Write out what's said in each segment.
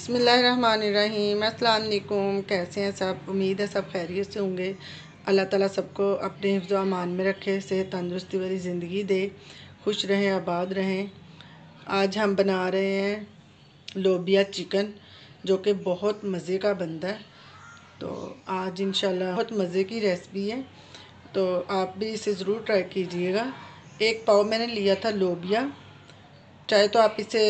बिसमीम अल्लाम कैसे हैं सब? उम्मीद है सब खैरियत से होंगे। अल्लाह ताला सबको अपने हिफ्ज़ अमान में रखे, सेहत तंदुरुस्ती वाली ज़िंदगी दे, खुश रहें, आबाद रहें। आज हम बना रहे हैं लोबिया चिकन, जो कि बहुत मज़े का बनता है। तो आज इंशाल्लाह बहुत मज़े की रेसिपी है। तो आप भी इसे ज़रूर ट्राई कीजिएगा। एक पाव मैंने लिया था लोबिया। चाहे तो आप इसे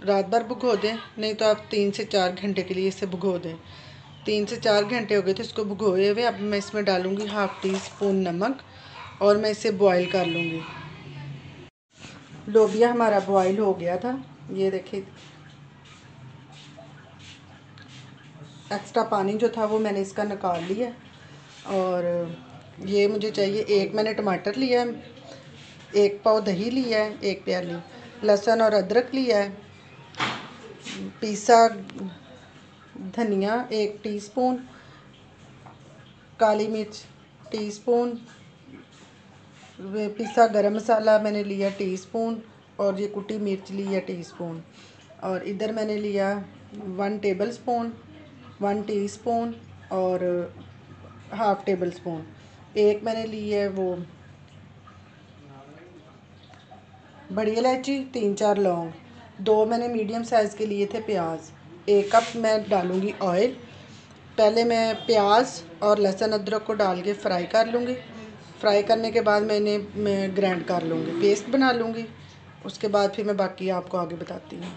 रात भर भुगो दें, नहीं तो आप तीन से चार घंटे के लिए इसे भुगो दें। तीन से चार घंटे हो गए थे इसको भुगोए हुए, अब मैं इसमें डालूँगी हाफ़ टी स्पून नमक और मैं इसे बॉईल कर लूँगी। लोबिया हमारा बॉईल हो गया था, ये देखिए। एक्स्ट्रा पानी जो था वो मैंने इसका निकाल लिया और ये मुझे चाहिए एक मैंने टमाटर लिया है, एक पाव दही लिया है, एक प्याली, लहसुन और अदरक लिया है। पीसा, धनिया एक टीस्पून, काली मिर्च टीस्पून पीसा गरम मसाला मैंने लिया टीस्पून और ये कुटी मिर्च ली लिया टीस्पून। और इधर मैंने लिया one tablespoon one teaspoon और हाफ़ टेबल स्पून एक मैंने ली है वो बड़ी इलायची, तीन चार लौंग। दो मैंने मीडियम साइज़ के लिए थे प्याज। एक कप मैं डालूँगी ऑयल पहले मैं प्याज और लहसुन अदरक को डाल के फ्राई कर लूँगी। फ्राई करने के बाद मैं ग्राइंड कर लूँगी। पेस्ट बना लूँगी। उसके बाद फिर मैं बाकी आपको आगे बताती हूँ।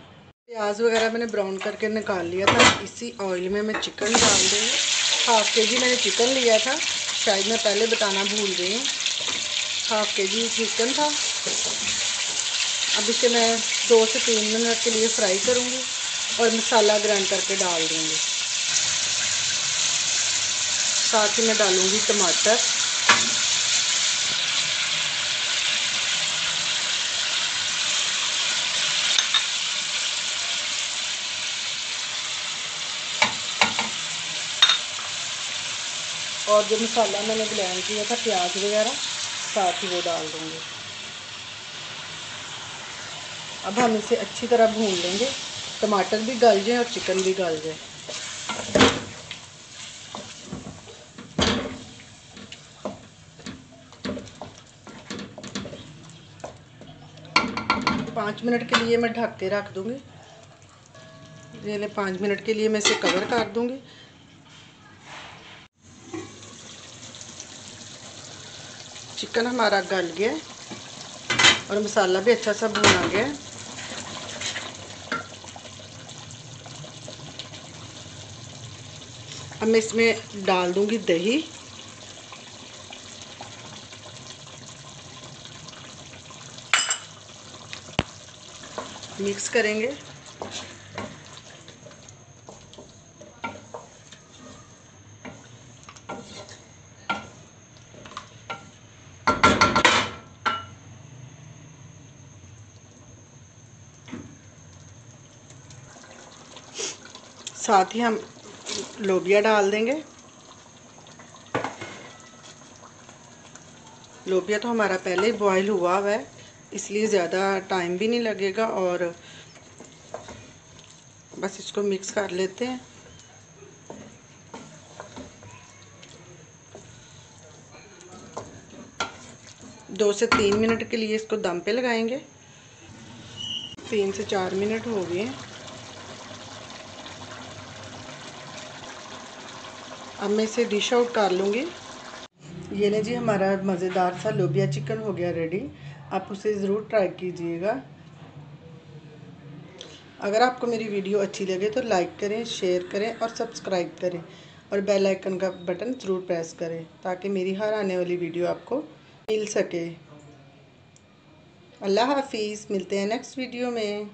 प्याज वगैरह मैंने ब्राउन करके निकाल लिया था। इसी ऑयल में मैं चिकन डाल दूँगी हाफ़ के जी मैंने चिकन लिया था। शायद मैं पहले बताना भूल गई हूँ। हाफ़ के जी चिकन था। अब इसे मैं दो से तीन मिनट के लिए फ्राई करूँगी और मसाला ग्राइंड करके डाल दूँगी। साथ ही मैं डालूँगी टमाटर। और जो मसाला मैंने ग्राइंड किया था प्याज वगैरह, साथ ही वो डाल दूँगी। अब हम इसे अच्छी तरह भून लेंगे। टमाटर भी गल जाए और चिकन भी गल जाए। पाँच मिनट के लिए मैं ढक के रख दूँगी। ये पाँच मिनट के लिए मैं इसे कवर कर दूँगी। चिकन हमारा गल गया और मसाला भी अच्छा सा भुना गया अब मैं इसमें डाल दूँगी दही। मिक्स करेंगे। साथ ही हम लोबिया डाल देंगे। लोबिया तो हमारा पहले ही बॉयल हुआ हुआ है, इसलिए ज़्यादा टाइम भी नहीं लगेगा और बस इसको मिक्स कर लेते हैं। दो से तीन मिनट के लिए इसको दम पे लगाएँगे। तीन से चार मिनट हो गए अब मैं इसे डिश आउट कर लूँगी। ये ले जी हमारा मज़ेदार सा लोबिया चिकन हो गया रेडी आप उसे ज़रूर ट्राई कीजिएगा। अगर आपको मेरी वीडियो अच्छी लगे तो लाइक करें शेयर करें और सब्सक्राइब करें और बेल आइकन का बटन ज़रूर प्रेस करें ताकि मेरी हर आने वाली वीडियो आपको मिल सके। अल्लाह हाफिज़, मिलते हैं नेक्स्ट वीडियो में।